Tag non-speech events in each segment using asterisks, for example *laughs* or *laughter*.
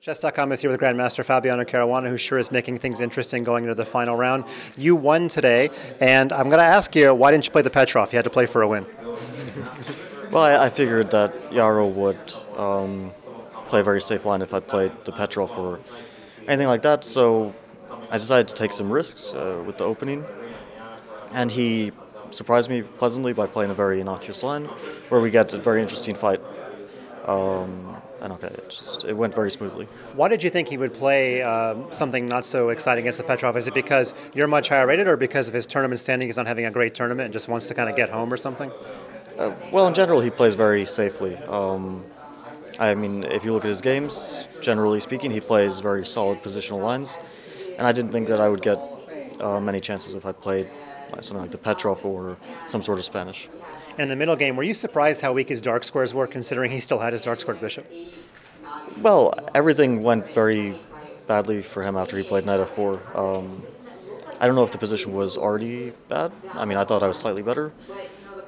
Chess.com is here with Grandmaster Fabiano Caruana, who sure is making things interesting going into the final round. You won today, and I'm going to ask you, why didn't you play the Petrov? You had to play for a win. *laughs* well, I, I, figured that Yaro would um, play a very safe line if I played the Petrov or anything like that, so I decided to take some risks uh, with the opening. And he surprised me pleasantly by playing a very innocuous line, where we get a very interesting fight. Um, and okay, it just it went very smoothly. Why did you think he would play uh, something not so exciting against the Petrov? Is it because you're much higher rated, or because of his tournament standing? He's not having a great tournament and just wants to kind of get home or something. Uh, well, in general, he plays very safely. Um, I mean, if you look at his games, generally speaking, he plays very solid positional lines, and I didn't think that I would get uh, many chances if I played something like the Petrov or some sort of Spanish. In the middle game, were you surprised how weak his dark squares were, considering he still had his dark squared bishop? Well, everything went very badly for him after he played knight f4. Um, I don't know if the position was already bad. I mean, I thought I was slightly better.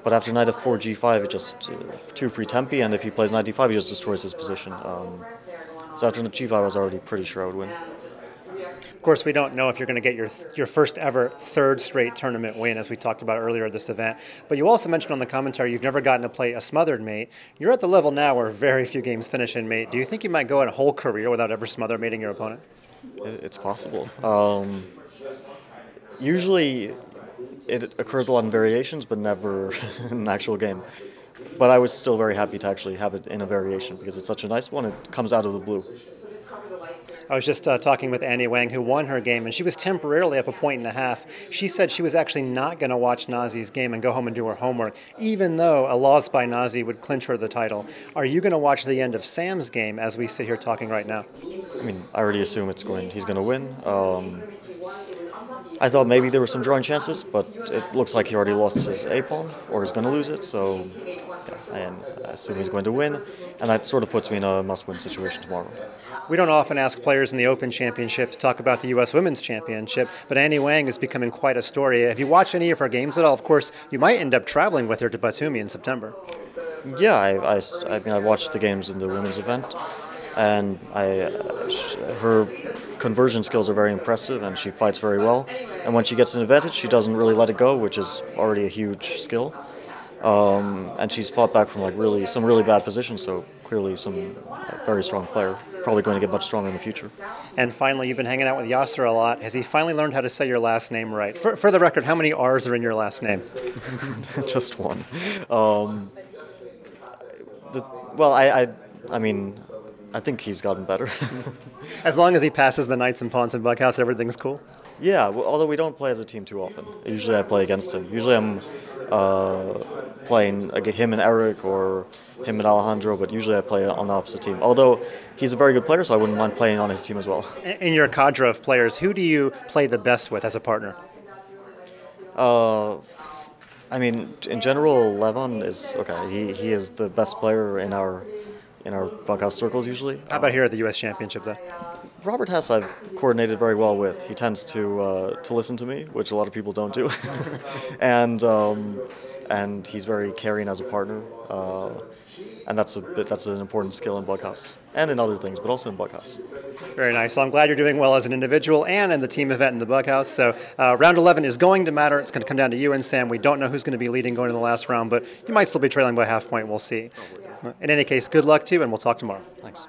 But after knight f4, g5, it just uh, two free tempi, and if he plays knight d5, he just destroys his position. Um, so after g5, I was already pretty sure I would win. Of course, we don't know if you're going to get your your first ever third straight tournament win, as we talked about earlier at this event. But you also mentioned on the commentary you've never gotten to play a smothered mate. You're at the level now where very few games finish in mate. Do you think you might go a whole career without ever smother mating your opponent? It's possible. Um, usually, it occurs a lot in variations, but never *laughs* in an actual game. But I was still very happy to actually have it in a variation because it's such a nice one. It comes out of the blue. I was just uh, talking with Annie Wang, who won her game, and she was temporarily up a point and a half. She said she was actually not going to watch Nazi's game and go home and do her homework, even though a loss by Nazi would clinch her the title. Are you going to watch the end of Sam's game as we sit here talking right now? I mean, I already assume it's going. He's going to win. Um, I thought maybe there were some drawing chances, but it looks like he already lost his A pawn or is going to lose it. So, yeah, I assume he's going to win, and that sort of puts me in a must-win situation tomorrow. We don't often ask players in the Open Championship to talk about the U.S. Women's Championship, but Annie Wang is becoming quite a story. Have you watched any of her games at all? Of course, you might end up traveling with her to Batumi in September. Yeah, I, I, I mean, I watched the games in the women's event, and I, her conversion skills are very impressive, and she fights very well. And when she gets an advantage, she doesn't really let it go, which is already a huge skill. Um, and she's fought back from like really some really bad positions, so clearly some very strong player. Probably going to get much stronger in the future. And finally, you've been hanging out with Yasser a lot. Has he finally learned how to say your last name right? For, for the record, how many R's are in your last name? *laughs* Just one. Um, the, well, I, I, I mean, I think he's gotten better. *laughs* as long as he passes the knights and pawns in Bughouse, everything's cool. Yeah, well, although we don't play as a team too often. Usually, I play against him. Usually, I'm uh, playing like him and Eric or him and Alejandro, but usually I play on the opposite team. Although he's a very good player, so I wouldn't mind playing on his team as well. In your cadre of players, who do you play the best with as a partner? Uh, I mean, in general, Levon is okay. He, he is the best player in our in our bughouse circles usually. How about here at the U.S. Championship, though? Robert Hess, I've coordinated very well with. He tends to uh, to listen to me, which a lot of people don't do, *laughs* and um, and he's very caring as a partner. Uh, and that's a bit, that's an important skill in Bughouse and in other things, but also in Bughouse. Very nice. So I'm glad you're doing well as an individual and in the team event in the Bughouse. So uh, round 11 is going to matter. It's going to come down to you and Sam. We don't know who's going to be leading going to the last round, but you might still be trailing by half point. We'll see. In any case, good luck to you, and we'll talk tomorrow. Thanks.